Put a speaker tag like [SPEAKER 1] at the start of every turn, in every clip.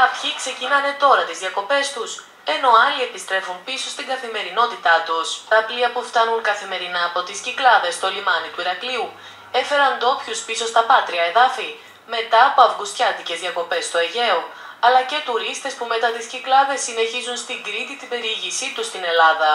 [SPEAKER 1] Κάποιοι ξεκινάνε τώρα τις διακοπές τους, ενώ άλλοι επιστρέφουν πίσω στην καθημερινότητά τους. Τα πλοία που φτάνουν καθημερινά από τις Κυκλάδες στο λιμάνι του Ηρακλείου έφεραν ντόπιους πίσω στα πάτρια εδάφη, μετά από αυγουστιάτικες διακοπές στο Αιγαίο, αλλά και τουρίστες που μετά τις Κυκλάδες συνεχίζουν στην Κρήτη την περιήγησή τους στην Ελλάδα.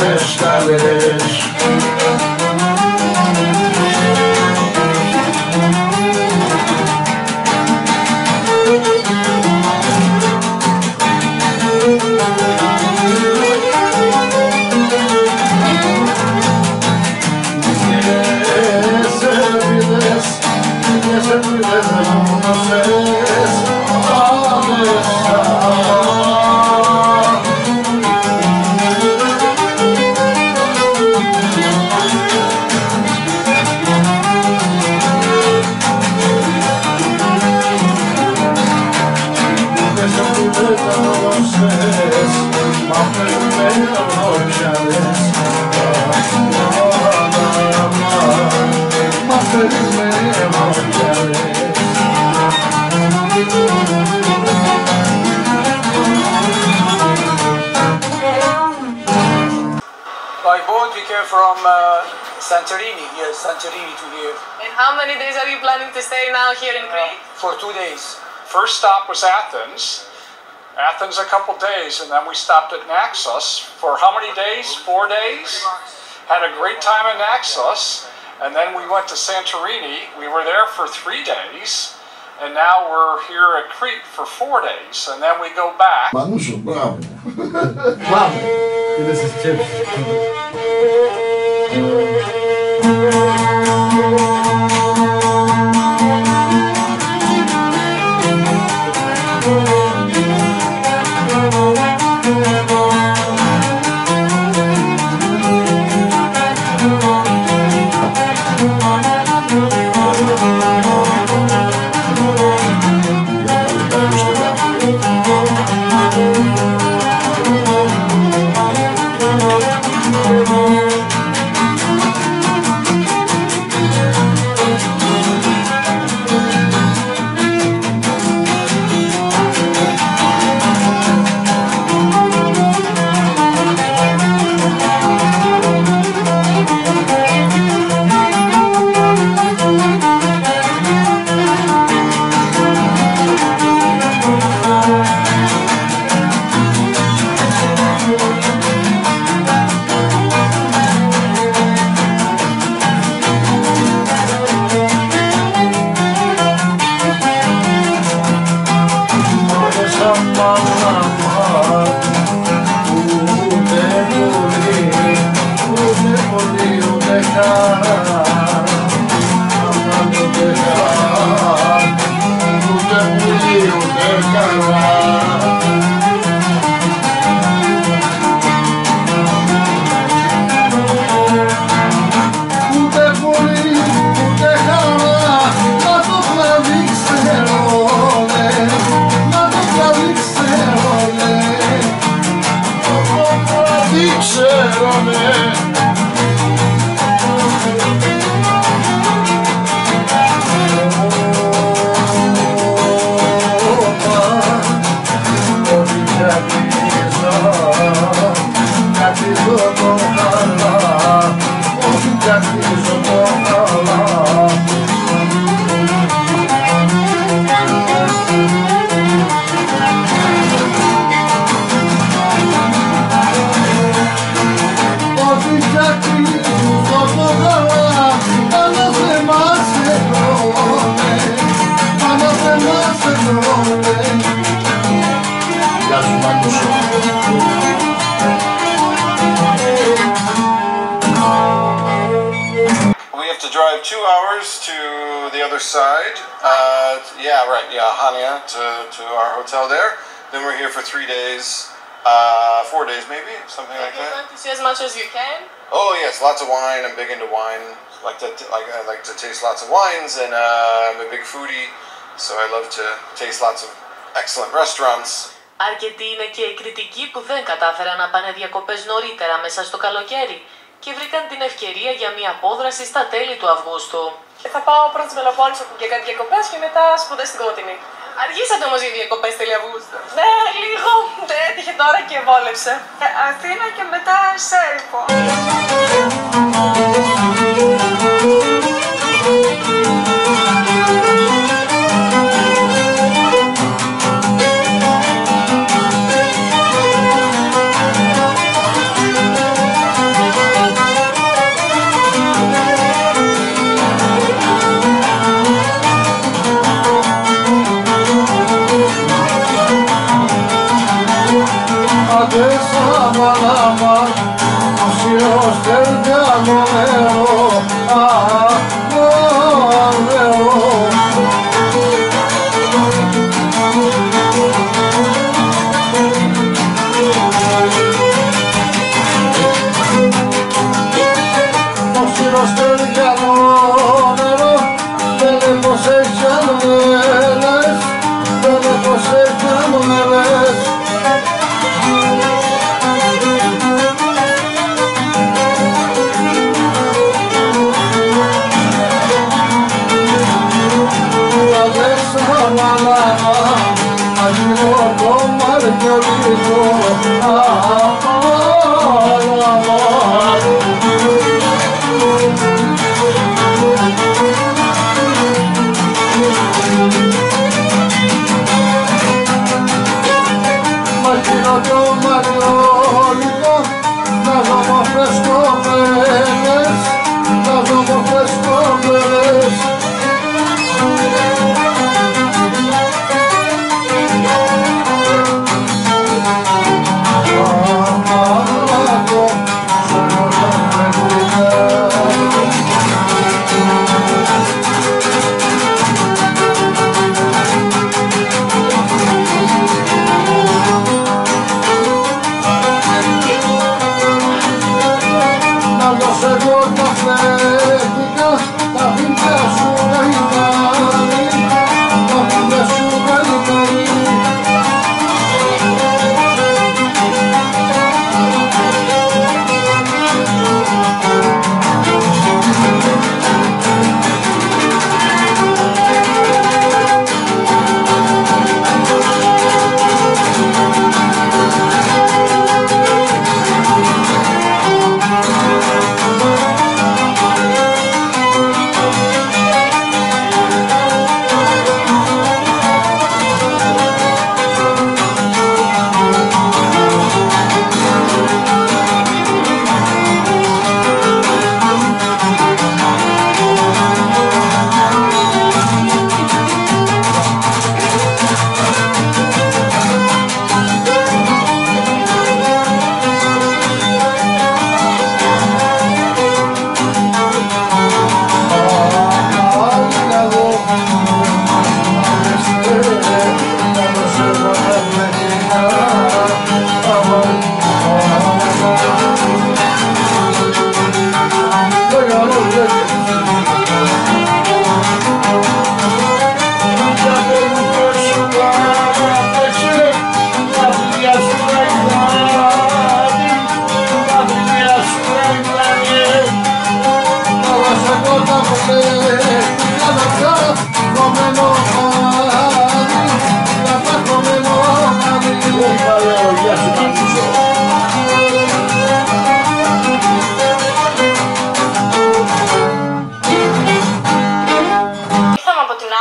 [SPEAKER 2] Mishka Vidish.
[SPEAKER 3] By boat we came from uh, Santorini, yes, Santorini to here
[SPEAKER 1] And how many days are you planning to stay now here in Crete?
[SPEAKER 3] for two days.
[SPEAKER 4] first stop was Athens. Athens a couple days, and then we stopped at Naxos for how many days? Four days. Had a great time in Naxos, and then we went to Santorini. We were there for three days, and now we're here at Crete for four days, and then we go back.
[SPEAKER 5] Manujo,
[SPEAKER 1] bravo. bravo. This is Tim. hours to the other side. Uh, yeah, right. Yeah, Hania to, to our hotel there. Then we're here for three days, uh, four days maybe, something like
[SPEAKER 6] You
[SPEAKER 1] that.
[SPEAKER 6] want to see as much as you can.
[SPEAKER 1] Oh yes, lots of wine. I'm big into wine. Like to like I like to taste lots of wines, and uh, I'm a big foodie, so I love to taste lots of excellent restaurants.
[SPEAKER 6] Αρκετοί είναι και οι κριτικοί που δεν κατάφεραν να πάνε διακοπές νωρίτερα μέσα στο καλοκαίρι και βρήκαν την ευκαιρία για μια απόδραση στα τέλη του Αυγούστου.
[SPEAKER 7] Θα πάω πρώτα στη Μελοπόννησο για κάτι διακοπές και μετά σπουδέ στην Κομωτινή.
[SPEAKER 6] Αργήσατε όμως για διακοπές τέλη Αυγούστου.
[SPEAKER 7] Ναι, λίγο. Δεν έτυχε τώρα και βόλεψε. Ε, Αθήνα και μετά Σέρπο.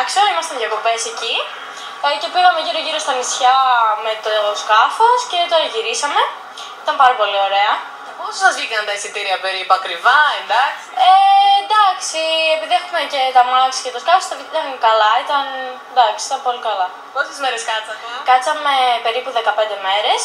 [SPEAKER 8] Άξο, ήμασταν διακοπές εκεί ε, και πήγαμε γύρω γύρω στα νησιά με το σκάφος και τώρα γυρίσαμε. Ήταν πάρα πολύ ωραία.
[SPEAKER 6] Πώς σας βγήκαν τα εισιτήρια περίπου ακριβά, εντάξει;
[SPEAKER 8] Ε, εντάξει, επειδή έχουμε και τα μάξι και το σκάφος ήταν καλά, ήταν, εντάξει, ήταν πολύ καλά.
[SPEAKER 6] Πόσες μέρες κάτσατε;
[SPEAKER 8] Κάτσαμε περίπου 15 μέρες.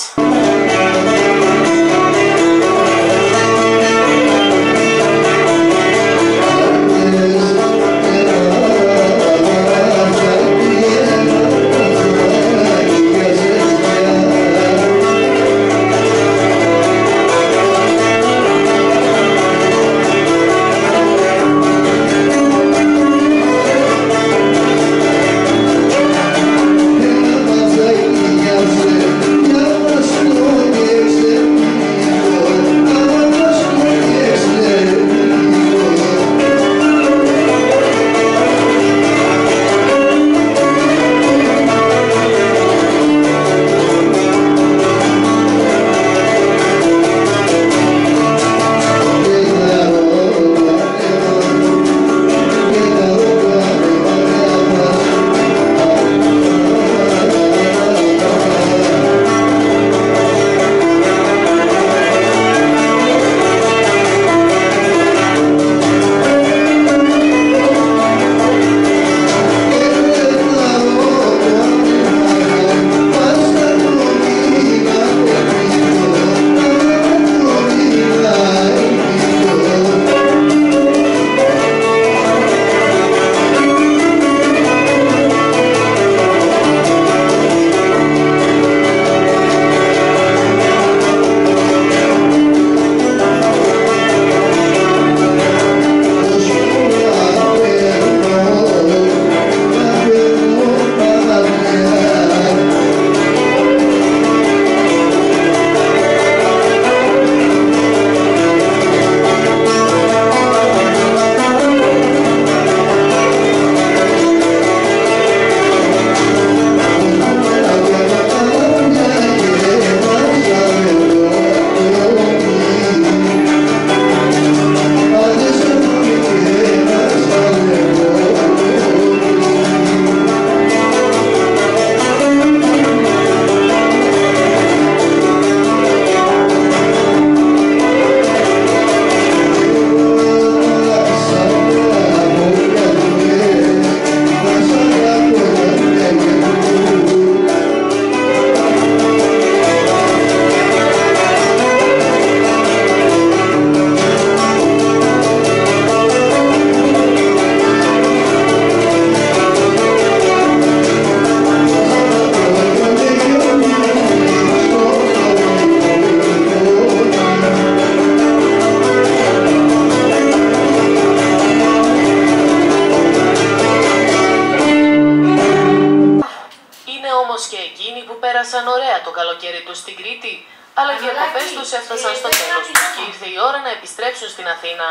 [SPEAKER 6] Το καλοκαίρι τους στην Κρήτη, αλλά οι διακοπές τους έφτασαν στο τέλος τους και ήρθε η ώρα να επιστρέψουν στην Αθήνα.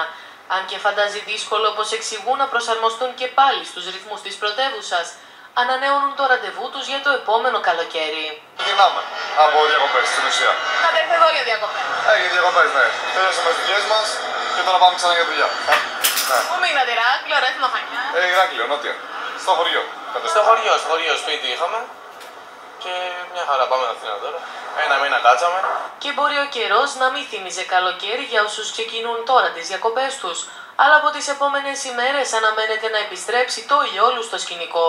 [SPEAKER 6] Αν και φαντάζει δύσκολο πως εξηγούν να προσαρμοστούν και πάλι στους ρυθμούς της πρωτεύουσας, ανανεώνουν το ραντεβού τους για το επόμενο καλοκαίρι.
[SPEAKER 1] Ξεκινάμε από διακοπές στην ουσία.
[SPEAKER 6] Πάτε έρθει εδώ για διακοπές.
[SPEAKER 1] Ε, για διακοπές, ναι. Τέλειωσαμε τις δουλειέ μας και τώρα πάμε ξανά για δουλειά. Ναι.
[SPEAKER 6] Πού μείνατε, Ράκλειο, Ρέθμο, Χανιά.
[SPEAKER 1] Ε, Ηράκλειο, νότια. Στο χωριό.
[SPEAKER 9] Στο χωριό, στο χωριό σπίτι είχαμε και μια χαρά πάμε Αθήνα τώρα. Ένα μήνα κάτσαμε.
[SPEAKER 6] Και μπορεί ο καιρός να μην θύμιζε καλοκαίρι για όσους ξεκινούν τώρα τις διακοπές τους, αλλά από τις επόμενες ημέρες αναμένεται να επιστρέψει το ηλιόλου στο σκηνικό.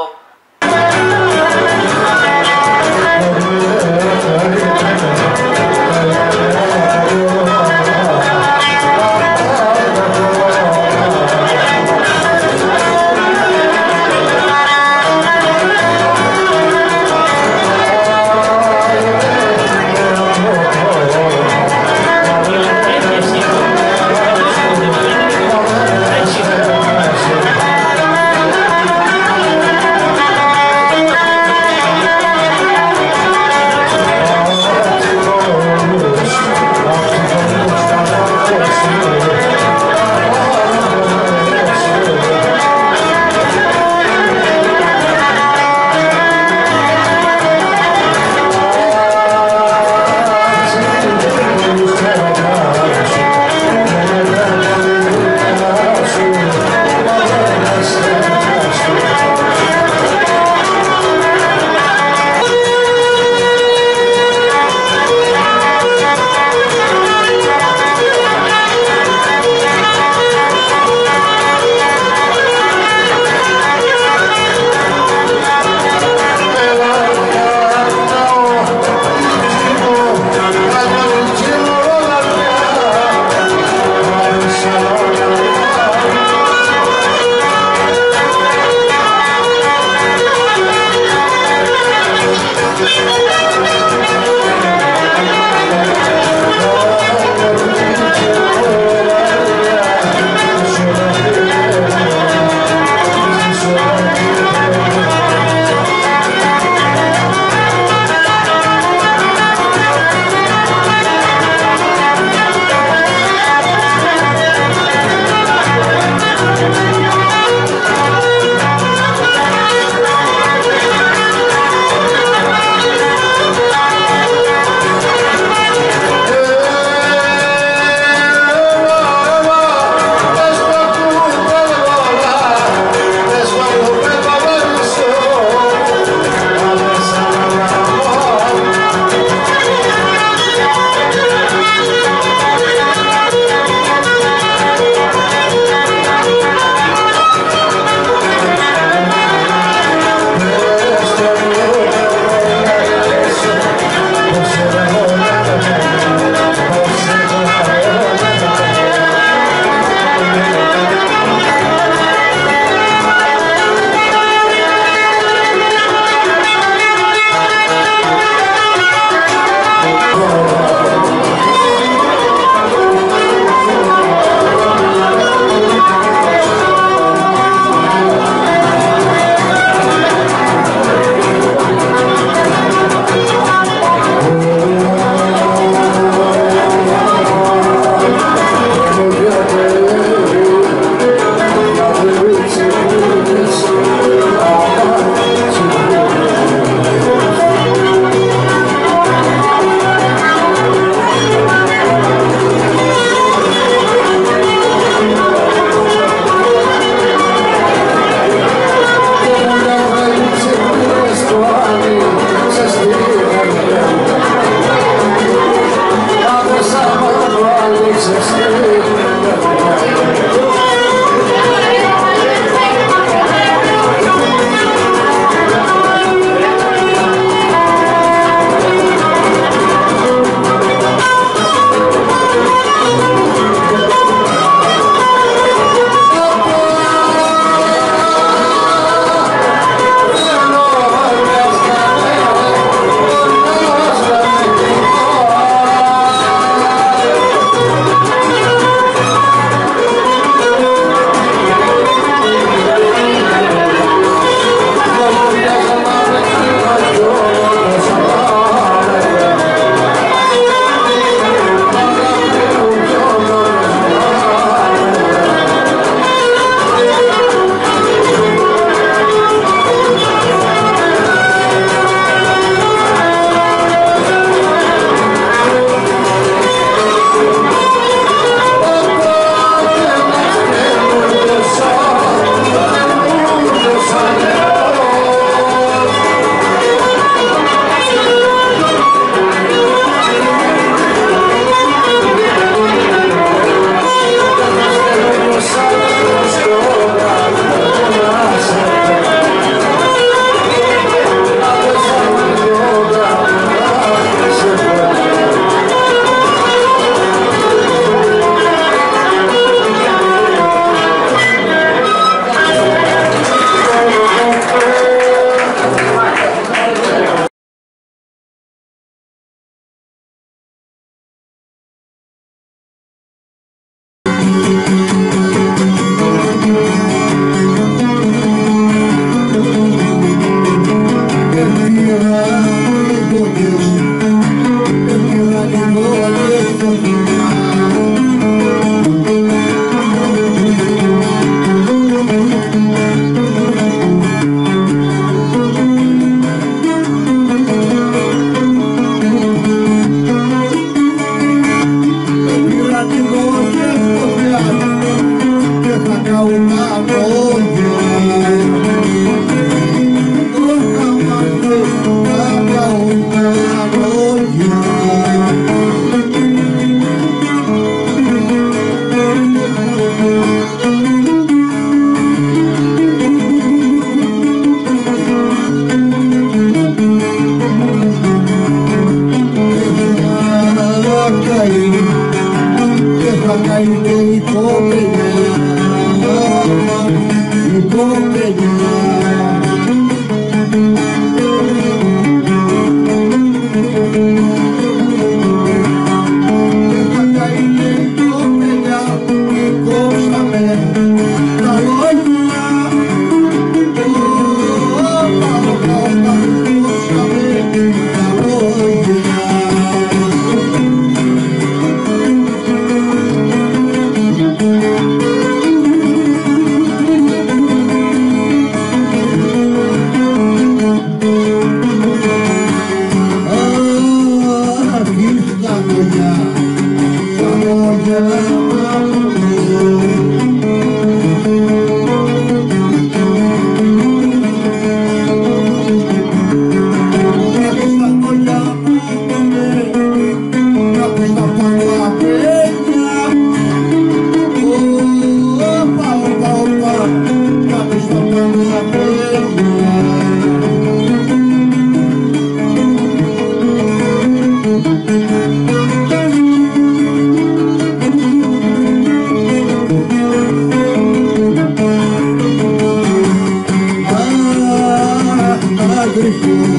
[SPEAKER 8] You.